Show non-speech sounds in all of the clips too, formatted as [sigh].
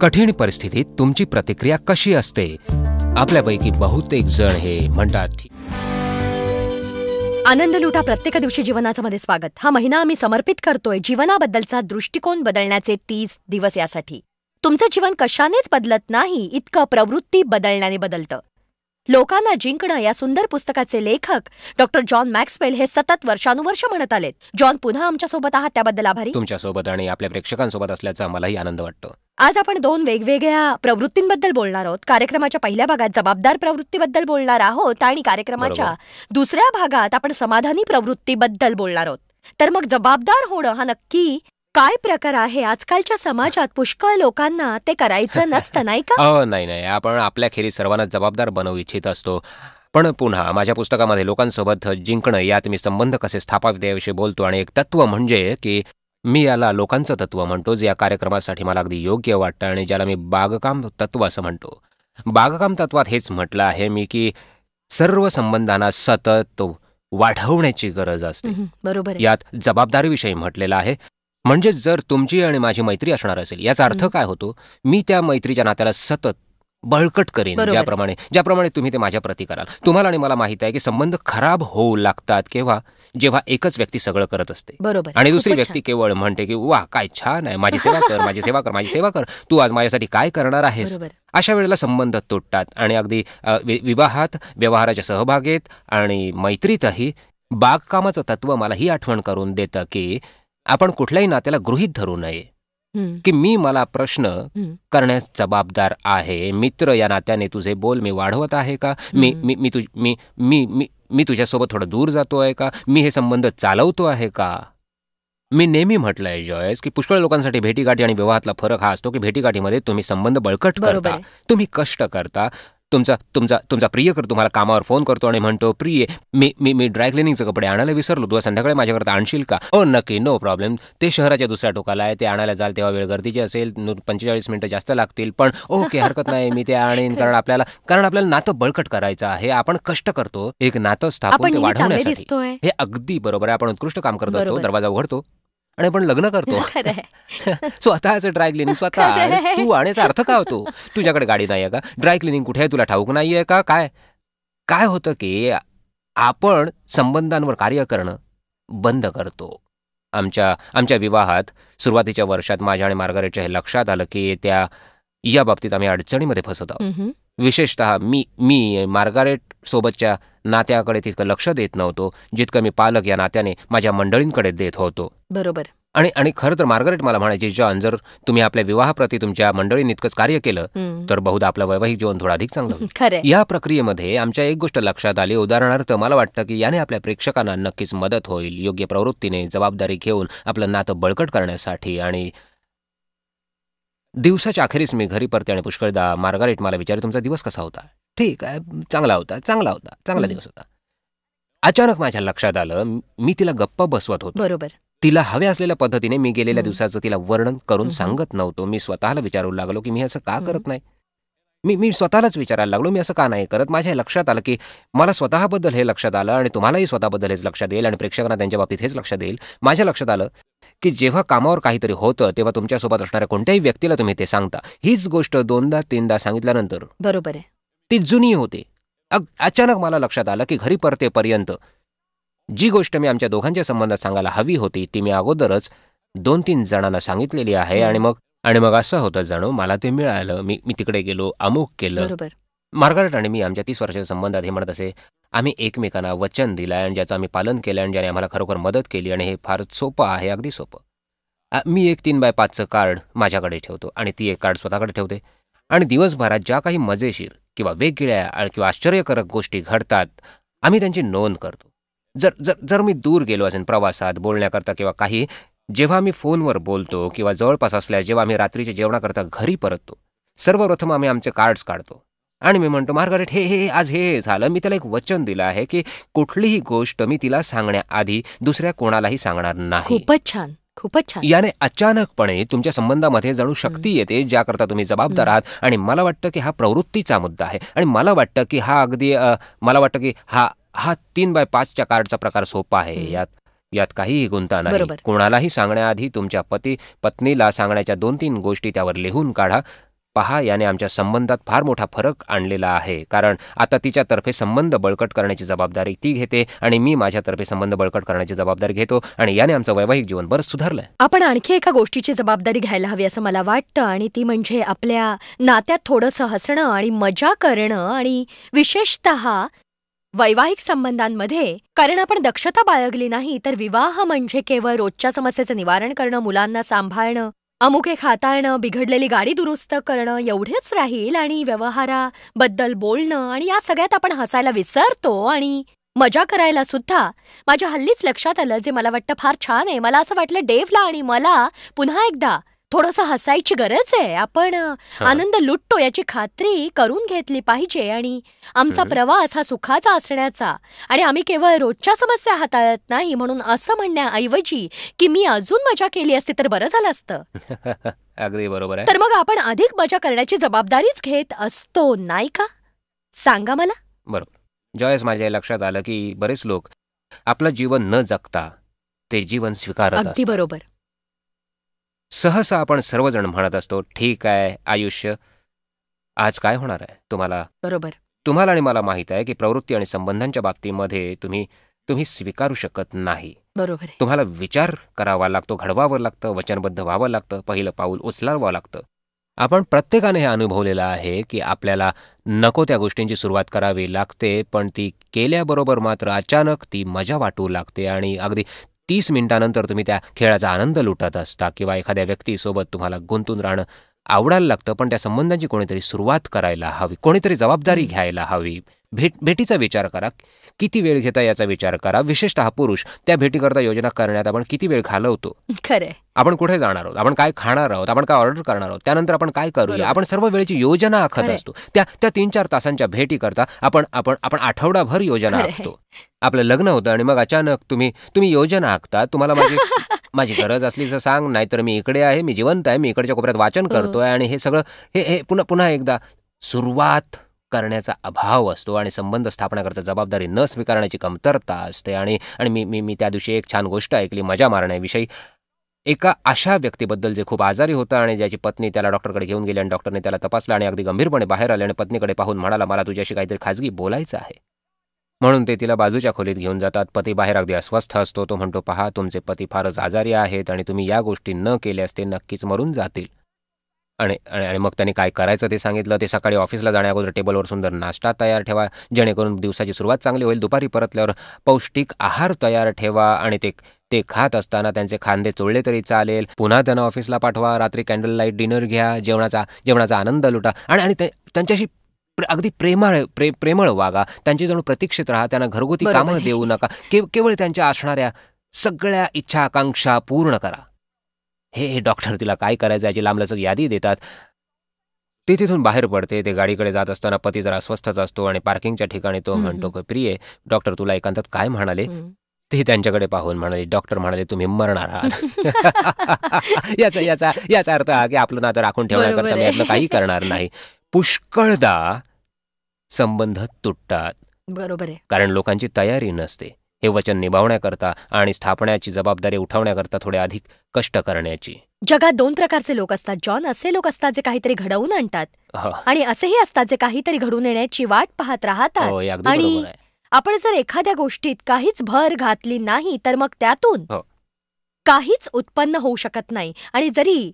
कठीण परिस्थितीत तुमची प्रतिक्रिया कशी असते? आपल्यापैकी बहुतेक जण हे म्हणतात आनंद लुटा प्रत्येक दिवशी जीवनाचं मध्ये स्वागत. हा महिना आम्ही समर्पित करतोय जीवनाबद्दलचा दृष्टिकोन बदलण्याचे तीस दिवस यासाठी. तुमचं जीवन कशानेच बदलत नाही इतकं प्रवृत्ती बदलण्याने बदलतं. लोकांना जिंकणं या सुंदर पुस्तकाचे लेखक डॉक्टर जॉन मॅक्सवेल हे सतत वर्षानुवर्ष म्हणत आलेत. जॉन पुन्हा आमच्यासोबत आहात त्याबद्दल आभारी. तुमच्यासोबत आणि आपल्या प्रेक्षकांसोबत असल्याचा मलाही आनंद वाटतो. आज आपण दोन वेगवेगळ्या प्रवृत्तींबद्दल बोलणार आहोत. कार्यक्रमाच्या पहिल्या भागात जबाबदार प्रवृत्तीबद्दल बोलणार आहोत आणि कार्यक्रमाच्या दुसऱ्या भागात आपण समाधानी प्रवृत्तीबद्दल बोलणार आहोत. तर मग जबाबदार होणं हा नक्की काय प्रकार आहे? आजकालच्या समाजात पुष्कळ लोकांना ते करायचं [laughs] नसतं नाही का? अ नाही नाही. आपण आपल्या खेरी सर्वांना जबाबदार बनवू इच्छित असतो. पण पुन्हा माझ्या पुस्तकामध्ये लोकांसोबत जिंकणं यात मी संबंध कसे स्थापावे याविषयी बोलतो. आणि एक तत्व म्हणजे की मी याला लोकांचं तत्व म्हणतो जे या कार्यक्रमासाठी मला अगदी योग्य वाटतं आणि ज्याला मी बागकाम तत्व असं म्हणतो. बागकाम तत्वात हेच म्हटलं आहे मी की सर्व संबंधांना सतत वाढवण्याची गरज असते. बरोबर यात जबाबदारीविषयी म्हटलेलं आहे. म्हणजे जर तुमची आणि माझी मैत्री असणार असेल याचा अर्थ काय होतो? मी त्या मैत्रीच्या नात्याला सतत बळकट करेन ज्याप्रमाणे ज्याप्रमाणे तुम्ही ते माझ्या प्रती कराल. तुम्हाला आणि मला माहीत आहे की संबंध खराब होऊ लागतात केव्हा? जेव्हा एकच व्यक्ती सगळं करत असते. बरोबर. आणि दुसरी व्यक्ती केवळ म्हणते की वा काय छान आहे माझी सेवा कर माझी सेवा कर माझी सेवा कर. तू आज माझ्यासाठी काय करणार आहेस? अशा वेळेला संबंध तुटतात आणि अगदी विवाहात व्यवहाराच्या सहभागेत आणि मैत्रीतही बागकामाचं तत्व मला ही आठवण करून देतं की आपण कुठल्याही नात्याला गृहित धरू नये. की मी मला प्रश्न करण्यास जबाबदार आहे. मित्र या नात्याने तुझे बोल मी वाढवत आहे का? मी मी मी तुझ मी मी मी मी तुझ्यासोबत थोडं दूर जातो आहे का? मी हे संबंध चालवतो आहे का? मी नेहमी म्हटलंय जॉयस की पुष्कळ लोकांसाठी भेटीगाठी आणि विवाहातला फरक हा असतो की भेटीगाठीमध्ये तुम्ही संबंध बळकट करता. तुम्ही कष्ट करता. तुमचा तुमचा तुमचा प्रियकर तुम्हाला कामावर फोन करतो आणि म्हणतो प्रिय मी मी मी ड्राय क्लिनिंगचे कपडे आणायला विसरलो. तुला संध्याकाळी माझ्याकरता आणशील का? हो नक्की नो प्रॉब्लेम ते शहराच्या दुसऱ्या टोकाला आहे. ते आणायला जाल तेव्हा वेळ गर्दीची असेल. पंचेचाळीस मिनिटं जास्त लागतील. पण ओके हरकत नाही. मी ते आणेन. कारण आपल्याला कारण आपल्याला नातं बळकट करायचं आहे. आपण कष्ट करतो. एक नातं स्थापन वाढवण्यासाठी. हे अगदी बरोबर आहे. आपण उत्कृष्ट काम करत असतो. दरवाजा उघडतो. आणि आपण लग्न करतो. स्वतःच ड्राय क्लिनिंग स्वतः. तू आणण्याचा अर्थ काय होतो? तुझ्याकडे गाडी नाहीये का? ड्राय क्लिनिंग कुठे आहे? तुला ठाऊक नाहीये का? काय? काय होतं की आपण संबंधांवर कार्य करणं बंद करतो. आमच्या आमच्या विवाहात सुरुवातीच्या वर्षात माझ्या आणि मार्गारेटच्या हे लक्षात आलं की त्या या बाबतीत आम्ही अडचणीमध्ये फसत आहोत. विशेषतः मी मी मार्गारेट सोबतच्या नात्याकडे तितकं लक्ष देत नव्हतो जितकं मी पालक या नात्याने माझ्या मंडळींकडे देत होतो. बरोबर. आणि आणि खरं तर मार्गारेट मला म्हणायची जॉन जर तुम्ही आपल्या विवाहाप्रती तुमच्या मंडळींनी इतकंच कार्य केलं तर बहुधा आपलं वैवाहिक जीवन थोडं अधिक चांगलं [laughs] या प्रक्रियेमध्ये आमच्या एक गोष्ट लक्षात आली. उदाहरणार्थ मला वाटतं की याने आपल्या प्रेक्षकांना नक्कीच मदत होईल योग्य प्रवृत्तीने जबाबदारी घेऊन आपलं नातं बळकट करण्यासाठी. आणि दिवसाच्या अखेरीस मी घरी परते आणि पुष्कळदा मार्गारेट मला विचार तुमचा दिवस कसा होता? ठीक आहे चांगला होता चांगला होता चांगला दिवस होता. अचानक माझ्या लक्षात आलं मी तिला गप्प बसवत होतो. बरोबर. तिला हव्या असलेल्या पद्धतीने मी गेलेल्या दिवसाचं तिला वर्णन करून सांगत नव्हतो. मी स्वतःला विचारू लागलो की मी असं का करत नाही? मी मी स्वतःलाच विचारायला लागलो मी असं का नाही करत? माझ्या लक्षात आलं की मला स्वतःबद्दल हे लक्षात आलं आणि तुम्हालाही स्वतःबद्दल हेच लक्षात येईल आणि प्रेक्षकांना त्यांच्या बाबतीत हेच लक्षात येईल. माझ्या लक्षात आलं की जेव्हा कामावर काहीतरी होतं तेव्हा तुमच्यासोबत असणाऱ्या कोणत्याही व्यक्तीला तुम्ही ते सांगता. हीच गोष्ट दोनदा तीनदा सांगितल्यानंतर बरोबर आहे. ती जुनी होते. अचानक मला लक्षात आलं की घरी परतेपर्यंत जी गोष्ट मी आमच्या दोघांच्या संबंधात सांगायला हवी होती ती मी अगोदरच दोन तीन जणांना सांगितलेली आहे आणि मग आणि मग असं होतं जाणू मला ते मिळालं. मी मी तिकडे गेलो अमुक केलं. मार्गारेट आणि मी आमच्या तीस वर्षाच्या संबंधात हे म्हणत असे आम्ही एकमेकांना वचन दिलं आणि ज्याचं आम्ही पालन केलं आणि ज्याने आम्हाला खरोखर मदत केली आणि हे फारच सोपं आहे अगदी सोपं. मी एक तीन बाय पाचचं कार्ड माझ्याकडे ठेवतो आणि ती एक कार्ड स्वतःकडे ठेवते. आणि दिवसभरात ज्या काही मजेशीर किंवा वेगवेगळ्या किंवा आश्चर्यकारक गोष्टी घडतात आम्ही त्यांची नोंद करतो. जर जर जर मी दूर गेलो असेल प्रवासात बोलण्याकरता किंवा काही जेव्हा मी फोनवर बोलतो किंवा जवळपास असल्यास जेव्हा आम्ही रात्रीच्या जेवणाकरता घरी परततो सर्वप्रथम आम्ही आमचे कार्ड्स काढतो. आणि मी म्हणतो मार्गारेट हे हे आज हे झालं. मी त्याला एक वचन दिलं आहे की कुठलीही गोष्ट मी तिला सांगण्याआधी दुसऱ्या कोणालाही सांगणार नाही. खूपच छान. खूपच छान. याने अचानकपणे तुमच्या संबंधामध्ये जणू शक्ती येते ज्याकरता तुम्ही जबाबदार आहात. आणि मला वाटतं की हा प्रवृत्तीचा मुद्दा आहे. आणि मला वाटतं की हा अगदी मला वाटतं की हा हा तीन बाय पाचच्या कार्डचा प्रकार सोपा आहे. यात यात काहीही गुंता नाही. कोणालाही सांगण्याआधी तुमच्या पती पत्नीला सांगण्याच्या दोन तीन गोष्टी त्यावर लिहून काढा. पहा याने आमच्या संबंधात फार मोठा फरक आणलेला आहे. कारण आता तिच्यातर्फे संबंध बळकट करण्याची जबाबदारी ती घेते आणि मी माझ्यातर्फे संबंध बळकट करण्याची जबाबदारी घेतो आणि याने आमचं वैवाहिक जीवन बरं सुधारलंय. आपण आणखी एका गोष्टीची जबाबदारी घ्यायला हवी असं मला वाटतं आणि ती म्हणजे आपल्या नात्यात थोडंसं हसणं आणि मजा करणं आणि विशेषत वैवाहिक संबंधांमध्ये कारण आपण दक्षता बाळगली नाही तर विवाह म्हणजे केवळ रोजच्या समस्येचं निवारण करणं मुलांना सांभाळणं अमुक एक हाताळणं बिघडलेली गाडी दुरुस्त करणं एवढेच राहील आणि व्यवहाराबद्दल बोलणं आणि या सगळ्यात आपण हसायला विसरतो आणि मजा करायला सुद्धा. माझ्या हल्लीच लक्षात आलं जे मला वाटतं फार छान आहे. मला असं वाटलं डेव्हला आणि मला पुन्हा एकदा थोडंसं हसायची गरज आहे. आपण आनंद लुटतो याची खात्री करून घेतली पाहिजे आणि आमचा प्रवास हा सुखाचा असण्याचा. आणि आम्ही केवळ रोजच्या समस्या हाताळत नाही म्हणून असं म्हणण्याऐवजी की मी अजून मजा केली असती तर बरं झालं असतं. [laughs] अगदी बरोबर तर मग आपण अधिक मजा करण्याची जबाबदारीच घेत असतो नाही का? सांगा मला. बरोबर. जॉयस माझ्या लक्षात आलं की बरेच लोक आपलं जीवन न जगता ते जीवन स्वीकारत अगदी बरोबर. सहसा आपण सर्वजण म्हणत असतो ठीक आहे आयुष्य आज काय होणार आहे? तुम्हाला बरोबर. तुम्हाला आणि मला माहीत आहे की प्रवृत्ती आणि संबंधांच्या बाबतीमध्ये तुम्ही तुम्ही स्वीकारू शकत नाही. बरोबर तुम्हाला विचार करावा लागतो घडवावं लागतं वचनबद्ध व्हावं लागतं पहिलं पाऊल उचलावं लागतं. आपण प्रत्येकाने हे अनुभवलेलं आहे की आपल्याला नको त्या गोष्टींची सुरुवात करावी लागते पण ती केल्याबरोबर मात्र अचानक ती मजा वाटू लागते आणि अगदी तीस मिनिटानंतर तुम्ही त्या खेळाचा आनंद लुटत असता किंवा एखाद्या व्यक्तीसोबत तुम्हाला गुंतून राहणं आवडायला लागतं पण त्या संबंधांची कोणीतरी सुरुवात करायला हवी कोणीतरी जबाबदारी घ्यायला हवी. भेट भेटीचा विचार करा. किती वेळ घेता याचा विचार करा. विशेषतः पुरुष त्या भेटीकरता योजना करण्यात आपण किती वेळ घालवतो? खरे आपण कुठे जाणार आहोत? आपण काय खाणार आहोत? आपण काय ऑर्डर करणार आहोत? त्यानंतर आपण काय करूया? आपण सर्व वेळेची योजना आखत असतो. त्या त्या तीन चार तासांच्या भेटी करता आपण आपण आपण आठवडाभर योजना आखतो. आपलं लग्न होतं आणि मग अचानक तुम्ही तुम्ही योजना आखता. तुम्हाला माझी [laughs] माझी गरज असली तर सांग नाहीतर मी इकडे आहे मी जिवंत आहे मी इकडच्या कोपऱ्यात वाचन हो. करतोय आणि हे सगळं हे हे पुन्हा पुन्हा एकदा सुरुवात करण्याचा अभाव असतो आणि संबंध स्थापनाकरता जबाबदारी न स्वीकारण्याची कमतरता असते. आणि आणि मी मी मी त्या दिवशी एक छान गोष्ट ऐकली मजा मारण्याविषयी. एका अशा व्यक्तीबद्दल जे खूप आजारी होतं आणि ज्याची पत्नी त्याला डॉक्टरकडे घेऊन गेली आणि डॉक्टरने त्याला तपासलं आणि अगदी गंभीरपणे बाहेर आले आणि पत्नीकडे पाहून म्हणाला मला तुझ्याशी काहीतरी खाजगी बोलायचं आहे. म्हणून ते तिला बाजूच्या खोलीत घेऊन जातात. पती बाहेर अगदी अस्वस्थ असतो. तो म्हणतो पहा तुमचे पती फारच आजारी आहेत आणि तुम्ही या गोष्टी न केल्यास ते नक्कीच मरून जातील. आणि आणि मग त्यांनी काय करायचं ते सांगितलं. ते सकाळी ऑफिसला जाण्या अगोदर टेबलवर सुंदर नाश्ता तयार ठेवा. जेणेकरून दिवसाची सुरुवात चांगली होईल. दुपारी परतल्यावर पौष्टिक आहार तयार ठेवा आणि ते ते खात असताना त्यांचे खांदे चोळले तरी चालेल. पुन्हा त्यांना ऑफिसला पाठवा. रात्री कॅन्डल लाइट डिनर घ्या. जेवणाचा जेवणाचा आनंद लुटा. आणि आणि त्यांच्याशी अगदी प्रेमळ प्रे प्रेमळ वागा. त्यांची जणू प्रतीक्षित राहा. त्यांना घरगुती कामं देऊ नका. केवळ त्यांच्या असणाऱ्या सगळ्या इच्छा आकांक्षा पूर्ण करा. हे हे डॉक्टर तिला काय करायचं याची लांबलचक यादी देतात. ते तिथून बाहेर पडते ते गाडीकडे जात असताना पती जरा अस्वस्थच असतो आणि पार्किंगच्या ठिकाणी तो म्हणतो की प्रिय डॉक्टर तुला एकांतात काय म्हणाले? ते त्यांच्याकडे पाहून म्हणाले डॉक्टर म्हणाले तुम्ही मरणार आहात. [laughs] याचा याचा याचा अर्थ हा की आपलं नातं राखून ठेवण्याकरता मी आपलं काही करणार नाही. पुष्कळदा संबंध तुटतात. बरोबर आहे. कारण लोकांची तयारी नसते. हे वचन निभावण्याकरता आणि स्थापण्याची जबाबदारी उठवण्याकरता थोडे अधिक कष्ट करण्याची. जगात दोन प्रकारचे लोक असतात जॉन. असे लोक असतात जे काहीतरी घडवून आणतात आणि असेही असतात जे काहीतरी घडून येण्याची वाट पाहत राहतात. हो, आणि आपण जर एखाद्या गोष्टीत काहीच भर घातली नाही तर मग त्यातून हो. काहीच उत्पन्न होऊ शकत नाही. आणि जरी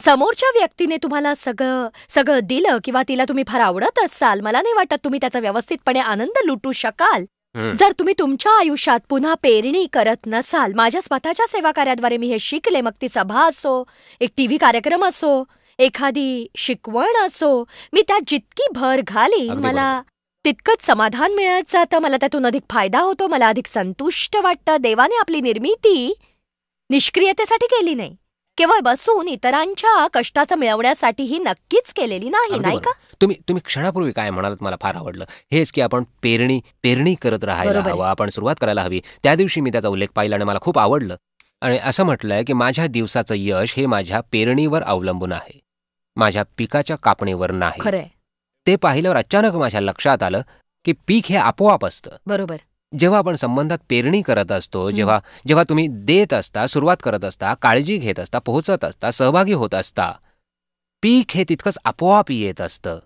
समोरच्या व्यक्तीने तुम्हाला सगळं सगळं दिलं किंवा तिला तुम्ही फार आवडत असाल मला नाही वाटत तुम्ही त्याचा व्यवस्थितपणे आनंद लुटू शकाल. जर तुम्ही तुमच्या आयुष्यात पुन्हा पेरणी करत नसाल माझ्या स्वतःच्या सेवा कार्याद्वारे मी हे शिकले मग ती सभा असो एक टीव्ही कार्यक्रम असो एखादी शिकवण असो मी त्यात जितकी भर घाली मला तितकंच समाधान मिळत जातं मला त्यातून अधिक फायदा होतो मला अधिक संतुष्ट वाटतं. देवाने आपली निर्मिती निष्क्रियतेसाठी केली नाही. केवळ बसून इतरांच्या कष्टाचं मिळवण्यासाठी ही नक्कीच केलेली नाही नाही का? तुम्ही तुम्ही क्षणापूर्वी काय म्हणालात मला फार आवडलं. हेच की आपण पेरणी पेरणी करत राहायला हवं आपण सुरुवात करायला हवी. त्या दिवशी मी त्याचा उल्लेख पाहिला आणि मला खूप आवडलं. आणि असं म्हटलंय की माझ्या दिवसाचं यश हे माझ्या पेरणीवर अवलंबून आहे. माझ्या पिकाच्या कापणीवर नाही. ते पाहिल्यावर अचानक माझ्या लक्षात आलं की पीक हे आपोआप असतं. बरोबर. जेव्हा आपण संबंधात पेरणी करत असतो जेव्हा जेव्हा तुम्ही देत असता सुरुवात करत असता काळजी घेत असता पोहोचत असता सहभागी होत असता पीक हे तितकंच आपोआप येत असतं.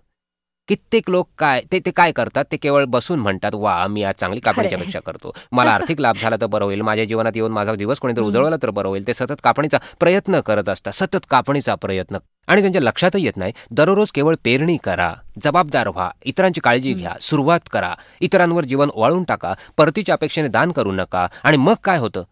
कित्येक लोक काय ते ते काय करतात? ते केवळ बसून म्हणतात वा मी आज चांगली कापणीच्या पेक्षा करतो. मला आर्थिक लाभ झाला तर बरं होईल. माझ्या जीवनात येऊन माझा दिवस कोणीतरी उजळवला तर बरं होईल. ते सतत कापणीचा प्रयत्न करत असतात. सतत कापणीचा प्रयत्न. आणि त्यांच्या लक्षातही येत नाही. दररोज केवळ पेरणी करा जबाबदार व्हा इतरांची काळजी घ्या सुरुवात करा. इतरांवर जीवन वाळून टाका परतीच्या अपेक्षेने दान करू नका. आणि मग काय होतं?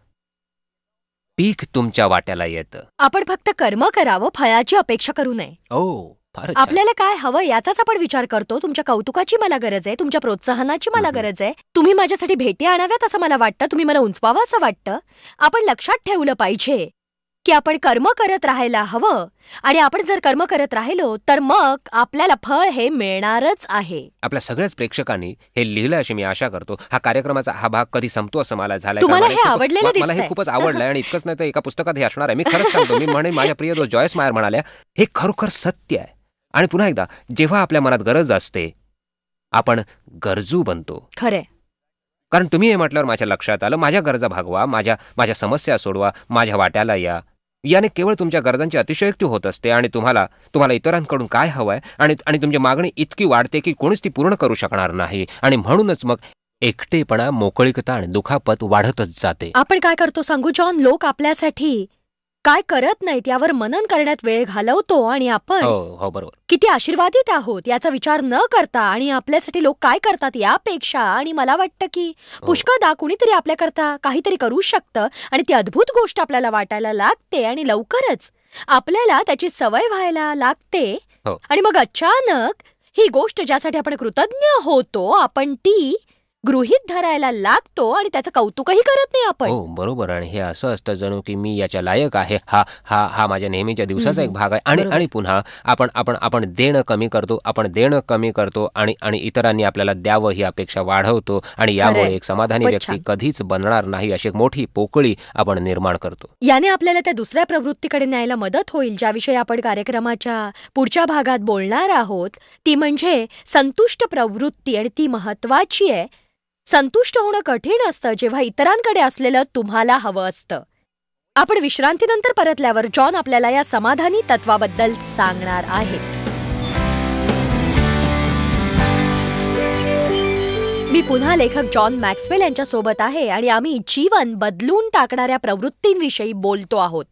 पीक तुमच्या वाट्याला येतं. आपण फक्त कर्म करावं फळाची अपेक्षा करू नये. ओ आपल्याला काय हवं याचाच आपण विचार करतो. तुमच्या कौतुकाची मला गरज आहे तुमच्या प्रोत्साहनाची मला गरज आहे. तुम्ही माझ्यासाठी भेटी आणाव्यात असं मला वाटतं. तुम्ही मला उंचवावं असं वाटतं. आपण लक्षात ठेवलं पाहिजे की आपण कर्म करत राहायला हवं. आणि आपण जर कर्म करत राहिलो तर मग आपल्याला फळ हे मिळणारच आहे. आपल्या सगळ्याच प्रेक्षकांनी हे लिहिलं अशी मी आशा करतो. हा कार्यक्रमाचा हा भाग कधी संपतो असं मला झालं तुम्हाला हे आवडलेलं मला हे खूपच आवडलंय आणि इतकंच नाही तर एका पुस्तकात हे असणार आहे. मी खरंच सांगतो मी म्हणे माझ्या प्रिय दोस्त जॉयस मायर म्हणाल्या हे खरोखर सत्य आहे. आणि पुन्हा एकदा जेव्हा आपल्या मनात गरज असते आपण गरजू बनतो. खरे कारण तुम्ही हे म्हटल्यावर माझ्या लक्षात आलं माझ्या गरजा भागवा माझ्या माझ्या समस्या सोडवा माझ्या वाट्याला या. याने केवळ तुमच्या गरजांची अतिशयोक्ती होत असते आणि तुम्हाला तुम्हाला इतरांकडून काय हवंय आणि आणि तुमची मागणी इतकी वाढते की कोणीच ती पूर्ण करू शकणार नाही. आणि म्हणूनच मग एकटेपणा मोकळीकता आणि दुखापत वाढतच जाते. आपण काय करतो सांगू जॉन? लोक आपल्यासाठी काय करत नाहीत यावर मनन करण्यात वेळ घालवतो आणि आपण हो हो बरोबर किती आशीर्वादित आहोत याचा विचार न करता आणि आपल्यासाठी लोक काय करतात यापेक्षा आणि मला वाटतं की हो. पुष्कळदा कुणीतरी आपल्याकरता काहीतरी करू शकतं आणि ती अद्भुत गोष्ट आपल्याला वाटायला लागते आणि लवकरच आपल्याला त्याची सवय व्हायला लागते हो. आणि मग अचानक ही गोष्ट ज्यासाठी आपण कृतज्ञ होतो आपण ती गृहित धरायला लागतो आणि त्याचं कौतुकही करत नाही आपण. हो बरोबर. आणि हे असं असतं जणू की मी याच्या लायक आहे. हा हा हा माझ्या नेहमीच्या दिवसाचा एक भाग आहे. आणि आणि पुन्हा आपण आपण आपण देणं कमी करतो आपण देणं कमी करतो आणि आणि इतरांनी आपल्याला द्यावं ही अपेक्षा वाढवतो आणि यामुळे एक समाधानी व्यक्ती कधीच बनणार नाही अशी एक मोठी पोकळी आपण निर्माण करतो. याने आपल्याला त्या दुसऱ्या प्रवृत्तीकडे न्यायला मदत होईल ज्याविषयी आपण कार्यक्रमाच्या पुढच्या भागात बोलणार आहोत. ती म्हणजे संतुष्ट प्रवृत्ती आणि ती महत्वाची आहे. संतुष्ट होणं कठीण असतं जेव्हा इतरांकडे असलेलं तुम्हाला हवं असतं. आपण विश्रांतीनंतर परतल्यावर जॉन आपल्याला या समाधानी तत्वाबद्दल सांगणार आहे. मी पुन्हा लेखक जॉन मॅक्सवेल यांच्या सोबत आहे आणि आम्ही जीवन बदलून टाकणाऱ्या प्रवृत्तींविषयी बोलतो आहोत.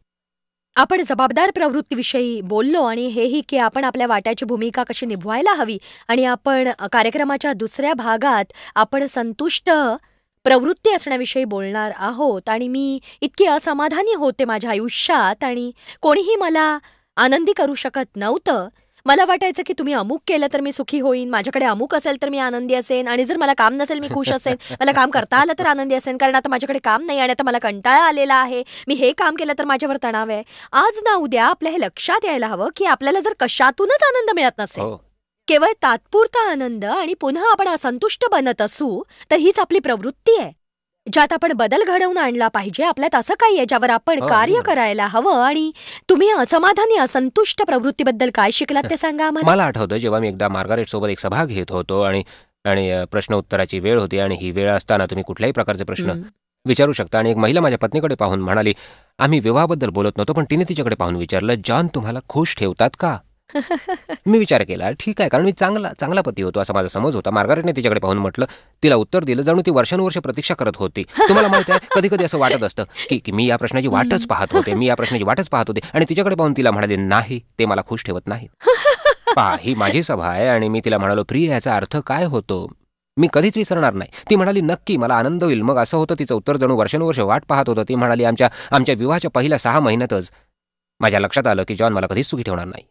आपण जबाबदार प्रवृत्तीविषयी बोललो आणि हेही की आपण आपल्या वाट्याची भूमिका कशी निभवायला हवी आणि आपण कार्यक्रमाच्या दुसऱ्या भागात आपण संतुष्ट प्रवृत्ती असण्याविषयी बोलणार आहोत आणि मी इतकी असमाधानी होते माझ्या आयुष्यात आणि कोणीही मला आनंदी करू शकत नव्हतं. मला वाटायचं की तुम्ही अमुक केलं तर मी सुखी होईन माझ्याकडे अमुक असेल तर मी आनंदी असेन आणि जर मला काम नसेल मी खुश असेन [laughs] मला काम करता आलं तर आनंदी असेल कारण आता माझ्याकडे काम नाही आणि आता मला कंटाळा आलेला आहे. मी हे काम केलं तर माझ्यावर तणाव आहे. आज ना उद्या आपल्या हे लक्षात यायला हवं की आपल्याला जर कशातूनच आनंद मिळत नसेल हो. केवळ तात्पुरता आनंद आणि पुन्हा आपण असंतुष्ट बनत असू तर हीच आपली प्रवृत्ती आहे. ज्यात आपण बदल घडवून आणला पाहिजे आपल्यात असं काही आहे ज्यावर आपण हो, कार्य करायला हवं आणि तुम्ही असमाधानी असंतुष्ट प्रवृत्तीबद्दल काय शिकलात ते सांगा मला आठवतं जेव्हा मी एकदा मार्गारेट सोबत एक सभा घेत होतो आणि आणि प्रश्न उत्तराची वेळ होती आणि ही वेळ असताना तुम्ही कुठल्याही प्रकारचे प्रश्न विचारू शकता आणि एक महिला माझ्या पत्नीकडे पाहून म्हणाली आम्ही विवाहाबद्दल बोलत नव्हतो पण तिने तिच्याकडे पाहून विचारलं जॉन तुम्हाला खुश ठेवतात का? मी विचार केला ठीक आहे कारण मी चांगला चांगला पती होतो असा माझा समज होता. मार्गारेटने तिच्याकडे पाहून म्हटलं तिला उत्तर दिलं जाणून ती वर्षानुवर्ष प्रतीक्षा करत होती. तुम्हाला माहिती आहे कधी कधी असं वाटत असतं की की मी या प्रश्नाची वाटच पाहत होते मी या प्रश्नाची वाटच पाहत होते आणि तिच्याकडे पाहून तिला म्हणाले नाही ते मला खुश ठेवत नाही पहा ही माझी सभा आहे आणि मी तिला म्हणालो प्रिय याचा अर्थ काय होतो? मी कधीच विसरणार नाही. ती म्हणाली नक्की मला आनंद होईल. मग असं होतं तिचं उत्तर जणू वर्षानुवर्ष वाट पाहत होतं. ती म्हणाली आमच्या आमच्या विवाहाच्या पहिल्या सहा महिन्यातच माझ्या लक्षात आलं की जॉन मला कधीच सुखी ठेवणार नाही.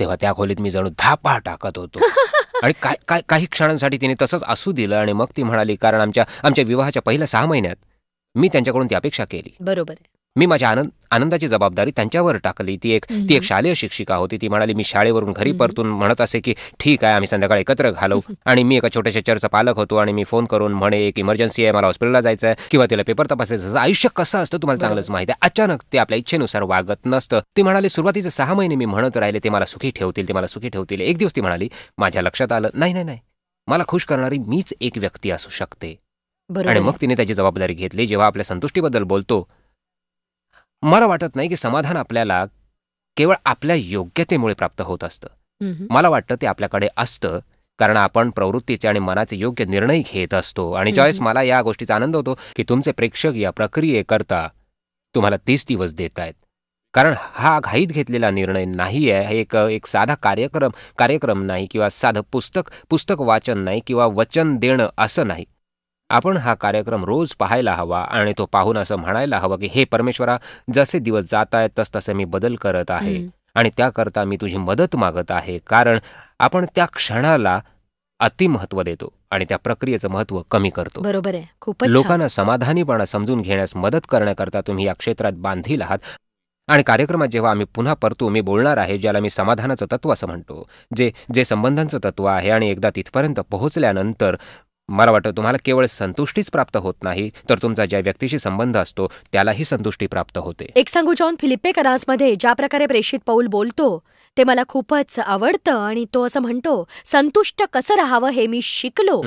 तेव्हा त्या खोलीत मी जणू धापा टाकत होतो. [laughs] आणि काय काय काही क्षणांसाठी तिने तसंच असू दिलं आणि मग ती म्हणाली कारण आमच्या आमच्या विवाहाच्या पहिल्या सहा महिन्यात मी त्यांच्याकडून ती अपेक्षा केली. बरोबर मी माझ्या आनंद आनंदाची जबाबदारी त्यांच्यावर टाकली. ती एक ती एक शालेय शिक्षिका होती. ती म्हणाली मी शाळेवरून घरी परतून म्हणत असे की ठीक आहे आम्ही संध्याकाळी एकत्र घालवू आणि मी एका छोट्याशा चर्चा पालक होतो आणि मी फोन करून म्हणे एक इमर्जन्सी आहे मला हॉस्पिटलला जायचं आहे किंवा तिला पेपर तपासायचं. आयुष्य कसं असतं तुम्हाला चांगलंच माहिती आहे. अचानक ते आपल्या इच्छेनुसार वागत नसतं. ती म्हणाली सुरुवातीचे सहा महिने मी म्हणत राहिले ते मला सुखी ठेवतील ते मला सुखी ठेवतील. एक दिवस ती म्हणाली माझ्या लक्षात आलं. नाही नाही नाही. मला खुश करणारी मीच एक व्यक्ती असू शकते. आणि मग तिने त्याची जबाबदारी घेतली. जेव्हा आपल्या संतुष्टीबद्दल बोलतो मला वाटत नाही की समाधान आपल्याला केवळ आपल्या योग्यतेमुळे प्राप्त होत असतं. मला वाटतं ते आपल्याकडे असतं कारण आपण प्रवृत्तीचे आणि मनाचे योग्य निर्णय घेत असतो. आणि जॉयस मला या गोष्टीचा आनंद होतो की तुमचे प्रेक्षक या प्रक्रियेकरता तुम्हाला तीस दिवस देत आहेत. कारण हा घाईत घेतलेला निर्णय नाही आहे एक एक साधा कार्यक्रम कार्यक्रम नाही किंवा साधं पुस्तक पुस्तक वाचन नाही किंवा वचन देणं असं नाही. आपण हा कार्यक्रम रोज पाहायला हवा आणि तो पाहून असं म्हणायला हवं की हे परमेश्वरा जसे दिवस जात आहेत तस तसे मी बदल करत आहे. आणि त्याकरता मी तुझी मदत मागत आहे. कारण आपण त्या क्षणाला अतिमहत्व देतो आणि त्या प्रक्रियेचं महत्त्व कमी करतो. बरोबर आहे. खूप लोकांना समाधानीपणा समजून घेण्यास मदत करण्याकरता तुम्ही या क्षेत्रात बांधील आहात. आणि कार्यक्रमात जेव्हा आम्ही पुन्हा परतू मी बोलणार आहे ज्याला मी समाधानाचं तत्व असं म्हणतो जे जे संबंधांचं तत्व आहे आणि एकदा तिथपर्यंत पोहोचल्यानंतर मला वाटतं तुम्हाला केवळ संतुष्टीच प्राप्त होत नाही तर तुमचा ज्या व्यक्तीशी संबंध असतो त्यालाही संतुष्टी प्राप्त होते. एक सांगू जॉन फिलिप्पे मध्ये ज्या प्रकारे प्रेषित पौल बोलतो ते मला खूपच आवडतं आणि तो असं म्हणतो संतुष्ट कसं राहावं हे मी शिकलो.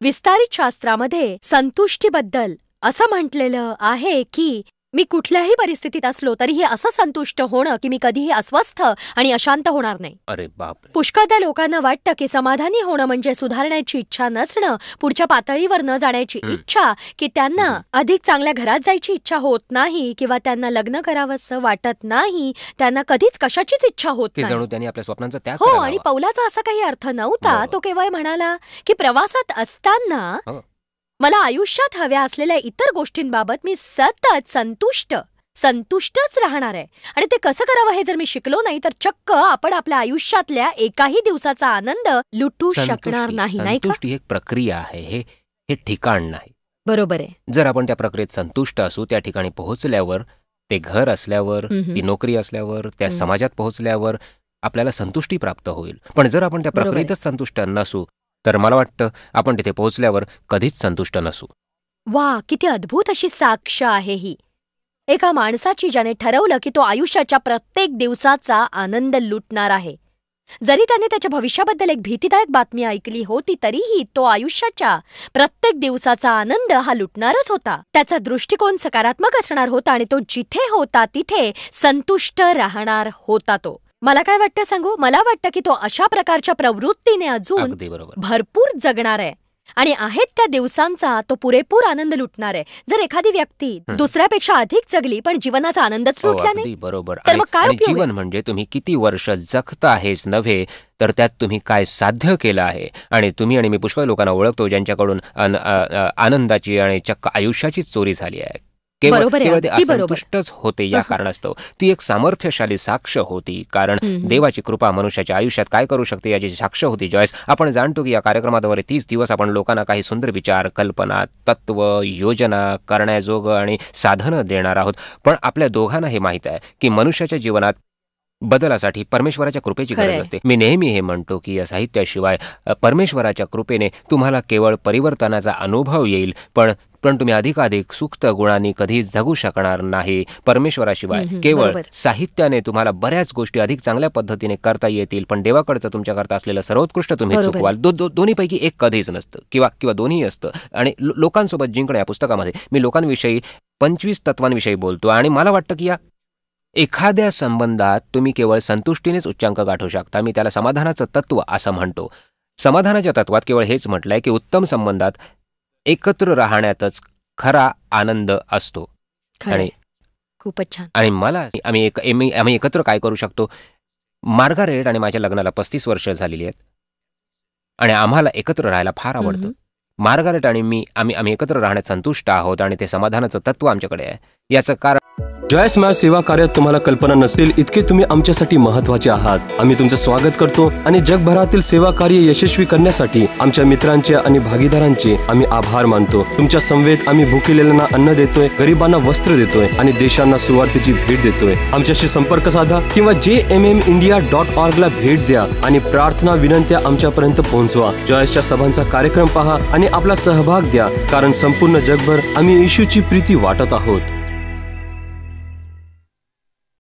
विस्तारित शास्त्रामध्ये संतुष्टीबद्दल असं म्हटलेलं आहे की मी कुठल्याही परिस्थितीत असलो तरीही असं संतुष्ट होणं की मी कधीही अस्वस्थ आणि अशांत होणार नाही. अरे बाप पुष्कळदा लोकांना वाटतं की समाधानी होणं म्हणजे सुधारण्याची इच्छा नसणं पुढच्या पातळीवर न जाण्याची इच्छा की त्यांना अधिक चांगल्या घरात जायची इच्छा होत नाही किंवा त्यांना लग्न करावंसं वाटत नाही त्यांना कधीच कशाचीच इच्छा होत नाही. त्यांनी आपल्या स्वप्नांचा त्याग हो आणि पौलाचा असा काही अर्थ नव्हता. तो केवळ म्हणाला की प्रवासात असताना हो. मला आयुष्यात हव्या असलेल्या इतर गोष्टींबाबत मी सतत संतुष्ट संतुष्टच राहणार आहे. आणि ते कसं करावं हे जर मी शिकलो नाही तर चक्क आपण आपल्या आयुष्यातल्या एकाही दिवसाचा आनंद लुटू शकणार नाही नाही संतुष्टी एक प्रक्रिया आहे हे हे ठिकाण नाही. बरोबर आहे. जर आपण त्या प्रक्रियेत संतुष्ट असू त्या ठिकाणी पोहोचल्यावर ते घर असल्यावर ती नोकरी असल्यावर त्या समाजात पोहोचल्यावर आपल्याला संतुष्टी प्राप्त होईल. पण जर आपण त्या प्रक्रियेतच संतुष्ट नसू तर मला वाटतं आपण तिथे पोहोचल्यावर कधीच संतुष्ट नसू. वा किती अद्भुत अशी साक्ष आहे ही. एका माणसाची ज्याने ठरवलं की तो आयुष्याच्या प्रत्येक दिवसाचा आनंद लुटणार आहे. जरी त्याने त्याच्या भविष्याबद्दल एक भीतीदायक बातमी ऐकली होती तरीही तो आयुष्याच्या प्रत्येक दिवसाचा आनंद हा लुटणारच होता. त्याचा दृष्टिकोन सकारात्मक असणार होता आणि तो जिथे होता तिथे संतुष्ट राहणार होता तो. मला काय वाटतं सांगू? मला वाटतं की तो अशा प्रकारच्या प्रवृत्तीने अजून भरपूर जगणार आहे. आणि आहेत त्या दिवसांचा तो पुरेपूर आनंद लुटणार आहे. जर एखादी व्यक्ती दुसऱ्यापेक्षा अधिक जगली पण जीवनाचा आनंदच हो, लुटला नाही बरोबर. तर मग काय जीवन म्हणजे तुम्ही किती वर्ष जगता आहेच नव्हे तर त्यात तुम्ही काय साध्य केलं आहे? आणि तुम्ही आणि मी पुष्कळ लोकांना ओळखतो ज्यांच्याकडून आनंदाची आणि चक्क आयुष्याचीच चोरी झाली आहे. केवळ ते असंतुष्टच होते या कारणास्तव. ती एक सामर्थ्यशाली साक्ष होती कारण देवाची कृपा मनुष्याच्या आयुष्यात काय करू शकते याची साक्ष होती जॉयस. आपण जाणतो की या कार्यक्रमाद्वारे तीस दिवस आपण लोकांना काही सुंदर विचार कल्पना तत्व योजना करण्याजोग आणि साधनं देणार आहोत. पण आपल्या दोघांना हे माहीत आहे की मनुष्याच्या जीवनात बदलासाठी परमेश्वराच्या कृपेची गरज असते. मी नेहमी हे म्हणतो की या साहित्याशिवाय परमेश्वराच्या कृपेने तुम्हाला केवळ परिवर्तनाचा अनुभव येईल पण पण तुम्ही अधिकाधिक सुक्त गुणांनी कधी जगू शकणार नाही. परमेश्वराशिवाय केवळ साहित्याने तुम्हाला बऱ्याच गोष्टी अधिक चांगल्या पद्धतीने करता येतील पण देवाकडचं तुमच्याकरता असलेलं सर्वोत्कृष्ट तुम्ही चुकवाल. दोन्हीपैकी एक कधीच नसतं किंवा किंवा दोन्ही असतं. आणि लोकांसोबत जिंकणं या पुस्तकामध्ये मी लोकांविषयी पंचवीस तत्वांविषयी बोलतो आणि मला वाटतं की या एखाद्या संबंधात तुम्ही केवळ संतुष्टीनेच उच्चांक गाठू शकता. मी त्याला समाधानाचं तत्व असं म्हणतो. समाधानाच्या तत्वात केवळ हेच म्हटलंय की उत्तम संबंधात एकत्र राहण्यातच खरा आनंद असतो. आणि खूपच छान. आणि मला आम्ही एक आम्ही एकत्र काय करू शकतो? मार्गारेट आणि माझ्या लग्नाला पस्तीस वर्ष झालेली आहेत. आणि आम्हाला एकत्र राहायला फार आवडतं. मार्गारेट आणि मी आम्ही आम्ही एकत्र राहण्यात संतुष्ट आहोत आणि ते समाधानाचं तत्व आमच्याकडे आहे. याचं कारण जॉयस मॅ सेवा कार्यात तुम्हाला कल्पना नसेल इतके तुम्ही आमच्यासाठी महत्त्वाचे आहात. आम्ही तुमचं स्वागत करतो आणि जगभरातील सेवा कार्य यशस्वी करण्यासाठी आमच्या मित्रांचे आणि भागीदारांचे आम्ही आभार मानतो. तुमच्या संवेद आम्ही भुकेलेल्यांना अन्न देतोय गरिबांना वस्त्र देतोय आणि देशांना सुवार्थेची भेट देतोय. आमच्याशी संपर्क साधा किंवा J M M India dot org ला भेट द्या आणि प्रार्थना विनंत्या आमच्यापर्यंत पोहोचवा. जॉयसच्या सभांचा कार्यक्रम पहा आणि आपला सहभाग द्या. कारण संपूर्ण जगभर आम्ही येशूची प्रीती वाटत आहोत.